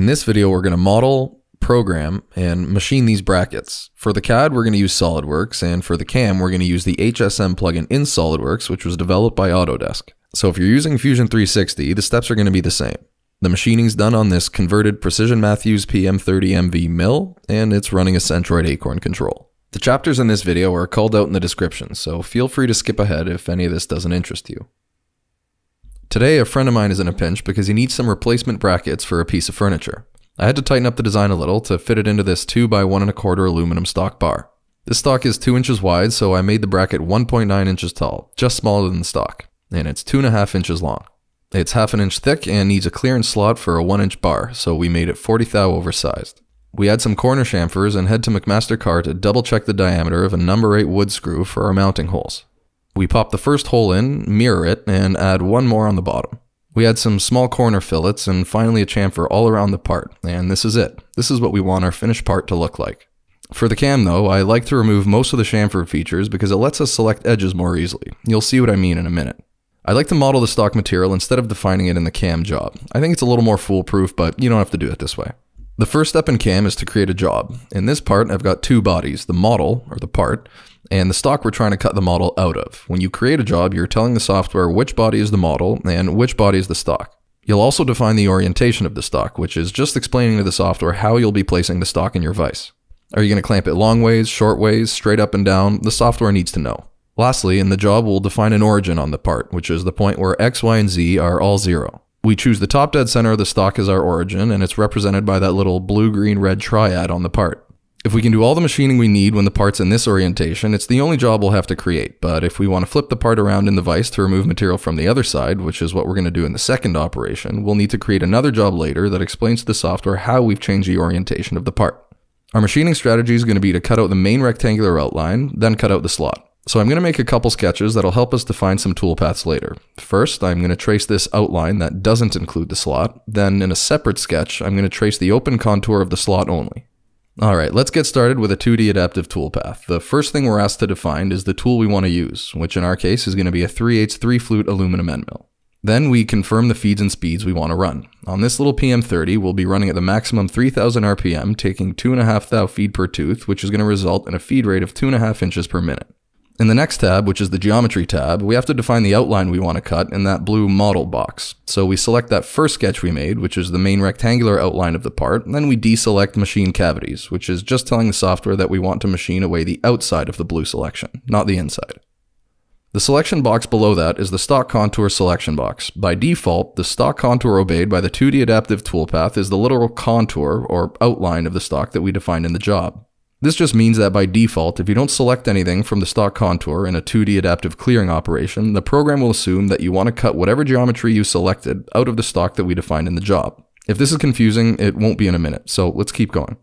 In this video, we're going to model, program, and machine these brackets. For the CAD, we're going to use SolidWorks, and for the CAM, we're going to use the HSM plugin in SolidWorks, which was developed by Autodesk. So if you're using Fusion 360, the steps are going to be the same. The machining's done on this converted Precision Matthews PM30MV mill, and it's running a Centroid Acorn control. The chapters in this video are called out in the description, so feel free to skip ahead if any of this doesn't interest you. Today, a friend of mine is in a pinch because he needs some replacement brackets for a piece of furniture. I had to tighten up the design a little to fit it into this 2 by one and a quarter aluminum stock bar. This stock is 2 inches wide, so I made the bracket 1.9 inches tall, just smaller than the stock, and it's 2.5 inches long. It's half an inch thick and needs a clearance slot for a 1 inch bar, so we made it 40 thou oversized. We add some corner chamfers and head to McMaster-Carr to double check the diameter of a number 8 wood screw for our mounting holes. We pop the first hole in, mirror it, and add one more on the bottom. We add some small corner fillets and finally a chamfer all around the part, and this is it. This is what we want our finished part to look like. For the cam though, I like to remove most of the chamfer features because it lets us select edges more easily. You'll see what I mean in a minute. I like to model the stock material instead of defining it in the cam job. I think it's a little more foolproof, but you don't have to do it this way. The first step in CAM is to create a job. In this part, I've got two bodies, the model, or the part, and the stock we're trying to cut the model out of. When you create a job, you're telling the software which body is the model and which body is the stock. You'll also define the orientation of the stock, which is just explaining to the software how you'll be placing the stock in your vise. Are you going to clamp it long ways, short ways, straight up and down? The software needs to know. Lastly, in the job, we'll define an origin on the part, which is the point where X, Y, and Z are all zero. We choose the top dead center of the stock as our origin, and it's represented by that little blue, green, red triad on the part. If we can do all the machining we need when the part's in this orientation, it's the only job we'll have to create. But if we want to flip the part around in the vise to remove material from the other side, which is what we're going to do in the second operation, we'll need to create another job later that explains to the software how we've changed the orientation of the part. Our machining strategy is going to be to cut out the main rectangular outline, then cut out the slot. So I'm going to make a couple sketches that'll help us define some toolpaths later. First, I'm going to trace this outline that doesn't include the slot. Then in a separate sketch, I'm going to trace the open contour of the slot only. Alright, let's get started with a 2D adaptive toolpath. The first thing we're asked to define is the tool we want to use, which in our case is going to be a 3 8 3 flute aluminum end mill. Then we confirm the feeds and speeds we want to run. On this little PM30, we'll be running at the maximum 3000 RPM, taking 2.5 thou feed per tooth, which is going to result in a feed rate of 2.5 inches per minute. In the next tab, which is the geometry tab, we have to define the outline we want to cut in that blue model box. So we select that first sketch we made, which is the main rectangular outline of the part, and then we deselect machine cavities, which is just telling the software that we want to machine away the outside of the blue selection, not the inside. The selection box below that is the stock contour selection box. By default, the stock contour obeyed by the 2D adaptive toolpath is the literal contour or outline of the stock that we defined in the job. This just means that by default, if you don't select anything from the stock contour in a 2D adaptive clearing operation, the program will assume that you want to cut whatever geometry you selected out of the stock that we defined in the job. If this is confusing, it won't be in a minute, so let's keep going.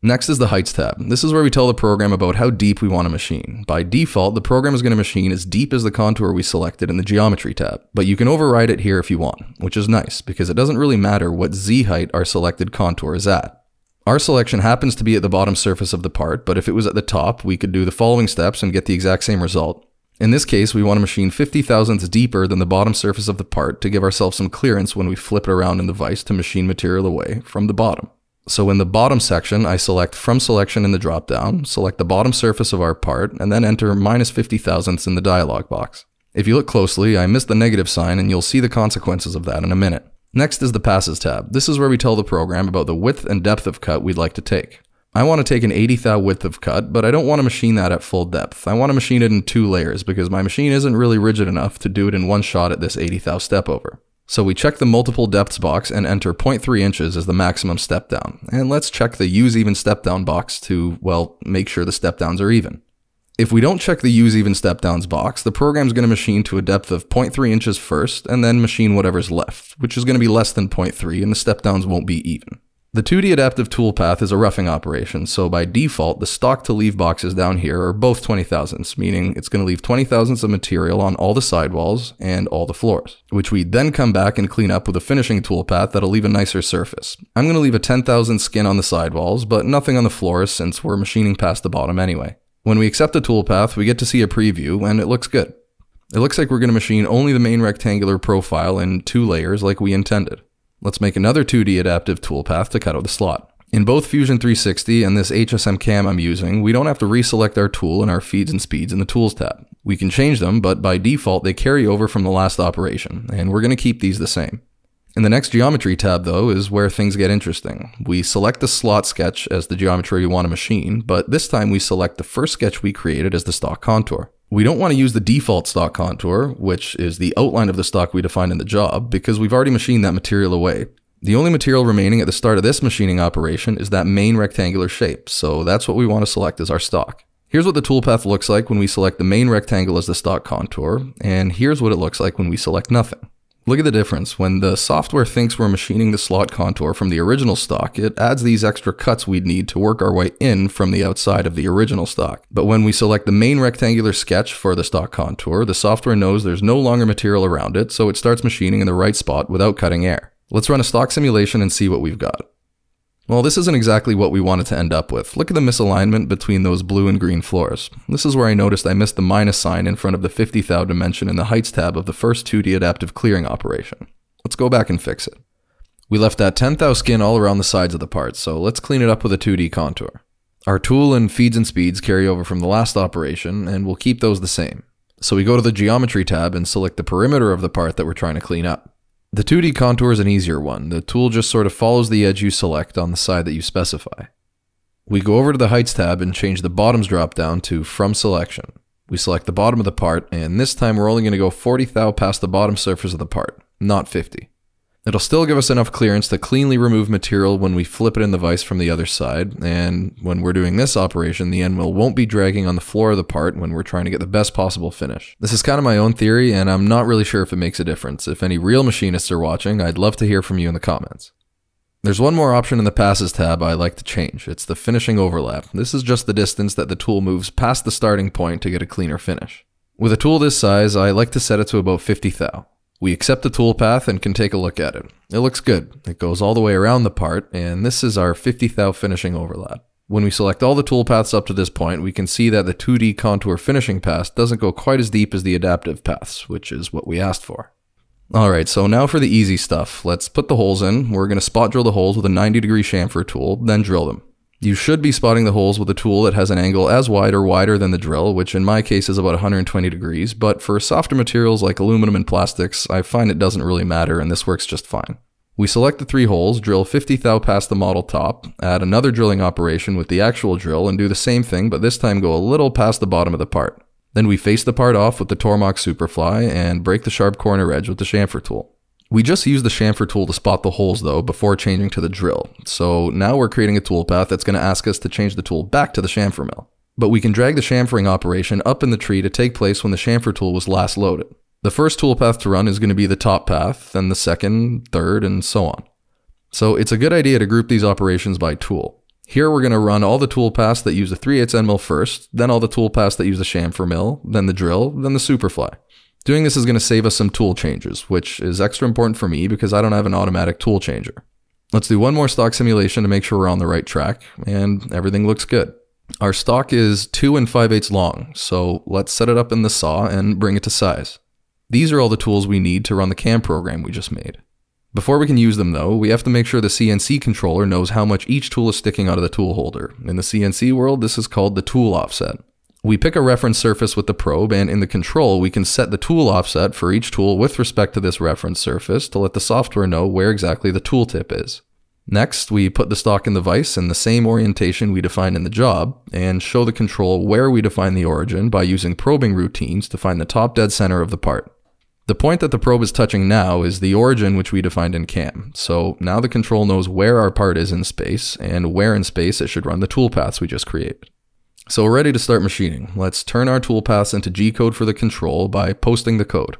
Next is the Heights tab. This is where we tell the program about how deep we want to machine. By default, the program is going to machine as deep as the contour we selected in the Geometry tab, but you can override it here if you want, which is nice, because it doesn't really matter what Z height our selected contour is at. Our selection happens to be at the bottom surface of the part, but if it was at the top, we could do the following steps and get the exact same result. In this case, we want to machine 50 thousandths deeper than the bottom surface of the part to give ourselves some clearance when we flip it around in the vise to machine material away from the bottom. So in the bottom section, I select from selection in the dropdown, select the bottom surface of our part, and then enter minus 50 thousandths in the dialog box. If you look closely, I missed the negative sign and you'll see the consequences of that in a minute. Next is the Passes tab. This is where we tell the program about the width and depth of cut we'd like to take. I want to take an 80 thou width of cut, but I don't want to machine that at full depth. I want to machine it in two layers because my machine isn't really rigid enough to do it in one shot at this 80 thou step over. So we check the multiple depths box and enter 0.3 inches as the maximum step down. And let's check the use even step down box to, well, make sure the step downs are even. If we don't check the use even step downs box, the program's going to machine to a depth of 0.3 inches first, and then machine whatever's left, which is going to be less than 0.3, and the step downs won't be even. The 2D adaptive toolpath is a roughing operation, so by default, the stock to leave boxes down here are both 20 thousandths, meaning it's going to leave 20 thousandths of material on all the sidewalls and all the floors, which we then come back and clean up with a finishing toolpath that'll leave a nicer surface. I'm going to leave a 10 thousandth skin on the sidewalls, but nothing on the floors since we're machining past the bottom anyway. When we accept the toolpath, we get to see a preview, and it looks good. It looks like we're going to machine only the main rectangular profile in two layers like we intended. Let's make another 2D adaptive toolpath to cut out the slot. In both Fusion 360 and this HSM cam I'm using, we don't have to reselect our tool and our feeds and speeds in the Tools tab. We can change them, but by default they carry over from the last operation, and we're going to keep these the same. In the next Geometry tab, though, is where things get interesting. We select the slot sketch as the geometry we want to machine, but this time we select the first sketch we created as the stock contour. We don't want to use the default stock contour, which is the outline of the stock we defined in the job, because we've already machined that material away. The only material remaining at the start of this machining operation is that main rectangular shape, so that's what we want to select as our stock. Here's what the toolpath looks like when we select the main rectangle as the stock contour, and here's what it looks like when we select nothing. Look at the difference. When the software thinks we're machining the slot contour from the original stock, it adds these extra cuts we'd need to work our way in from the outside of the original stock. But when we select the main rectangular sketch for the stock contour, the software knows there's no longer material around it, so it starts machining in the right spot without cutting air. Let's run a stock simulation and see what we've got. Well, this isn't exactly what we wanted to end up with. Look at the misalignment between those blue and green floors. This is where I noticed I missed the minus sign in front of the 50 thou dimension in the heights tab of the first 2D adaptive clearing operation. Let's go back and fix it. We left that 10 thou skin all around the sides of the part, so let's clean it up with a 2D contour. Our tool and feeds and speeds carry over from the last operation, and we'll keep those the same. So we go to the geometry tab and select the perimeter of the part that we're trying to clean up. The 2D contour is an easier one. The tool just sort of follows the edge you select on the side that you specify. We go over to the Heights tab and change the bottoms drop down to From Selection. We select the bottom of the part, and this time we're only going to go 40 thou past the bottom surface of the part, not 50. It'll still give us enough clearance to cleanly remove material when we flip it in the vise from the other side, and when we're doing this operation, the end mill won't be dragging on the floor of the part when we're trying to get the best possible finish. This is kind of my own theory, and I'm not really sure if it makes a difference. If any real machinists are watching, I'd love to hear from you in the comments. There's one more option in the passes tab I like to change. It's the finishing overlap. This is just the distance that the tool moves past the starting point to get a cleaner finish. With a tool this size, I like to set it to about 50 thou. We accept the toolpath and can take a look at it. It looks good. It goes all the way around the part, and this is our 50 thou finishing overlap. When we select all the toolpaths up to this point, we can see that the 2D contour finishing path doesn't go quite as deep as the adaptive paths, which is what we asked for. Alright, so now for the easy stuff. Let's put the holes in. We're going to spot drill the holes with a 90 degree chamfer tool, then drill them. You should be spotting the holes with a tool that has an angle as wide or wider than the drill, which in my case is about 120 degrees, but for softer materials like aluminum and plastics, I find it doesn't really matter and this works just fine. We select the three holes, drill 50 thou past the model top, add another drilling operation with the actual drill and do the same thing, but this time go a little past the bottom of the part. Then we face the part off with the Tormach Superfly and break the sharp corner edge with the chamfer tool. We just used the chamfer tool to spot the holes though before changing to the drill. So now we're creating a toolpath that's going to ask us to change the tool back to the chamfer mill. But we can drag the chamfering operation up in the tree to take place when the chamfer tool was last loaded. The first toolpath to run is going to be the top path, then the second, third, and so on. So it's a good idea to group these operations by tool. Here we're going to run all the toolpaths that use the 3 8 end mill first, then all the toolpaths that use the chamfer mill, then the drill, then the superfly. Doing this is going to save us some tool changes, which is extra important for me because I don't have an automatic tool changer. Let's do one more stock simulation to make sure we're on the right track, and everything looks good. Our stock is 2 and 5 eighths long, so let's set it up in the saw and bring it to size. These are all the tools we need to run the CAM program we just made. Before we can use them though, we have to make sure the CNC controller knows how much each tool is sticking out of the tool holder. In the CNC world, this is called the tool offset. We pick a reference surface with the probe, and in the control, we can set the tool offset for each tool with respect to this reference surface to let the software know where exactly the tooltip is. Next, we put the stock in the vise in the same orientation we defined in the job, and show the control where we define the origin by using probing routines to find the top dead center of the part. The point that the probe is touching now is the origin which we defined in CAM, so now the control knows where our part is in space, and where in space it should run the toolpaths we just created. So we're ready to start machining. Let's turn our toolpaths into G-code for the control by posting the code.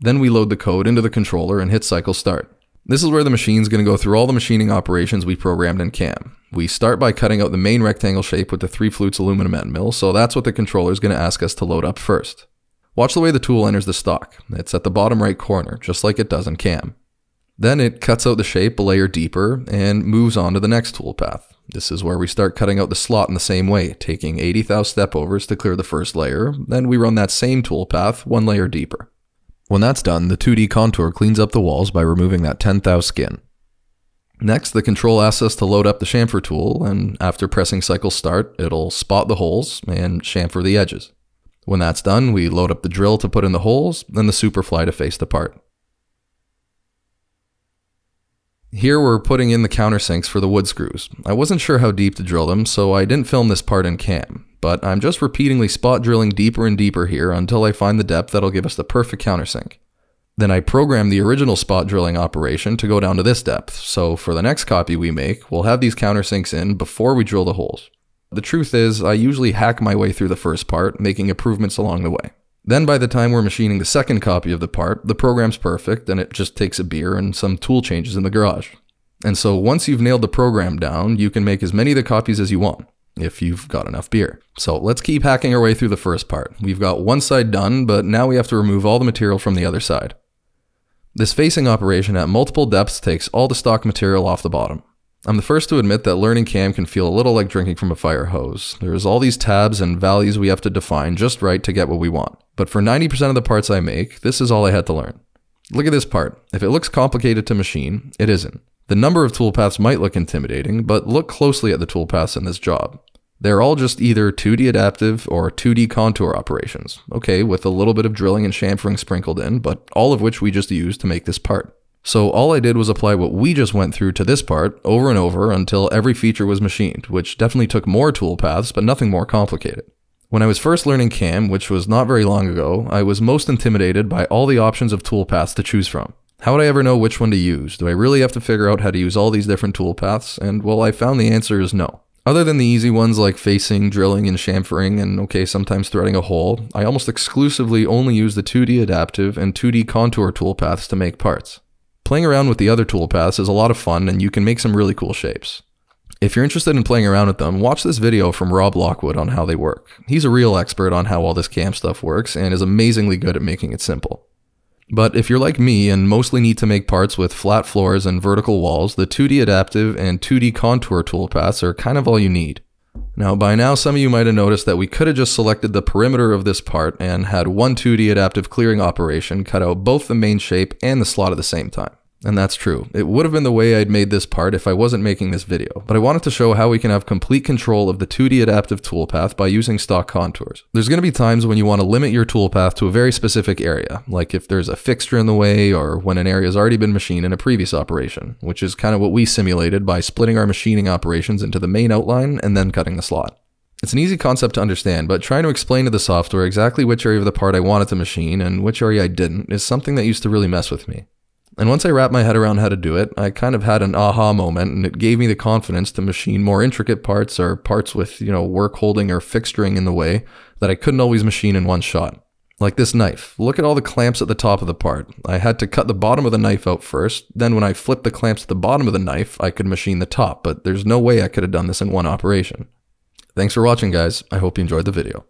Then we load the code into the controller and hit cycle start. This is where the machine is going to go through all the machining operations we programmed in CAM. We start by cutting out the main rectangle shape with the three flutes aluminum end mill, so that's what the controller is going to ask us to load up first. Watch the way the tool enters the stock. It's at the bottom right corner, just like it does in CAM. Then it cuts out the shape a layer deeper and moves on to the next toolpath. This is where we start cutting out the slot in the same way, taking 80 thou step overs to clear the first layer, then we run that same toolpath one layer deeper. When that's done, the 2D contour cleans up the walls by removing that 10 thou skin. Next, the control asks us to load up the chamfer tool, and after pressing cycle start, it'll spot the holes and chamfer the edges. When that's done, we load up the drill to put in the holes, then the superfly to face the part. Here we're putting in the countersinks for the wood screws. I wasn't sure how deep to drill them, so I didn't film this part in cam, but I'm just repeatedly spot drilling deeper and deeper here until I find the depth that'll give us the perfect countersink. Then I program the original spot drilling operation to go down to this depth, so for the next copy we make, we'll have these countersinks in before we drill the holes. The truth is, I usually hack my way through the first part, making improvements along the way. Then by the time we're machining the second copy of the part, the program's perfect and it just takes a beer and some tool changes in the garage. And so once you've nailed the program down, you can make as many of the copies as you want if you've got enough beer. So let's keep hacking our way through the first part. We've got one side done, but now we have to remove all the material from the other side. This facing operation at multiple depths takes all the stock material off the bottom. I'm the first to admit that learning CAM can feel a little like drinking from a fire hose. There's all these tabs and values we have to define just right to get what we want. But for 90% of the parts I make, this is all I had to learn. Look at this part. If it looks complicated to machine, it isn't. The number of toolpaths might look intimidating, but look closely at the toolpaths in this job. They're all just either 2D adaptive or 2D contour operations. Okay, with a little bit of drilling and chamfering sprinkled in, but all of which we just used to make this part. So all I did was apply what we just went through to this part over and over until every feature was machined, which definitely took more toolpaths, but nothing more complicated. When I was first learning CAM, which was not very long ago, I was most intimidated by all the options of toolpaths to choose from. How would I ever know which one to use? Do I really have to figure out how to use all these different toolpaths? And well, I found the answer is no. Other than the easy ones like facing, drilling, and chamfering, and okay, sometimes threading a hole, I almost exclusively only use the 2D adaptive and 2D contour toolpaths to make parts. Playing around with the other toolpaths is a lot of fun and you can make some really cool shapes. If you're interested in playing around with them, watch this video from Rob Lockwood on how they work. He's a real expert on how all this cam stuff works and is amazingly good at making it simple. But if you're like me and mostly need to make parts with flat floors and vertical walls, the 2D adaptive and 2D contour toolpaths are kind of all you need. Now, by now, some of you might have noticed that we could have just selected the perimeter of this part and had one 2D adaptive clearing operation cut out both the main shape and the slot at the same time. And that's true. It would have been the way I'd made this part if I wasn't making this video, but I wanted to show how we can have complete control of the 2D adaptive toolpath by using stock contours. There's going to be times when you want to limit your toolpath to a very specific area, like if there's a fixture in the way or when an area has already been machined in a previous operation, which is kind of what we simulated by splitting our machining operations into the main outline and then cutting the slot. It's an easy concept to understand, but trying to explain to the software exactly which area of the part I wanted to machine and which area I didn't is something that used to really mess with me. And once I wrapped my head around how to do it, I kind of had an aha moment and it gave me the confidence to machine more intricate parts or parts with, you know, work holding or fixturing in the way that I couldn't always machine in one shot. Like this knife. Look at all the clamps at the top of the part. I had to cut the bottom of the knife out first. Then when I flipped the clamps at the bottom of the knife, I could machine the top, but there's no way I could have done this in one operation. Thanks for watching guys. I hope you enjoyed the video.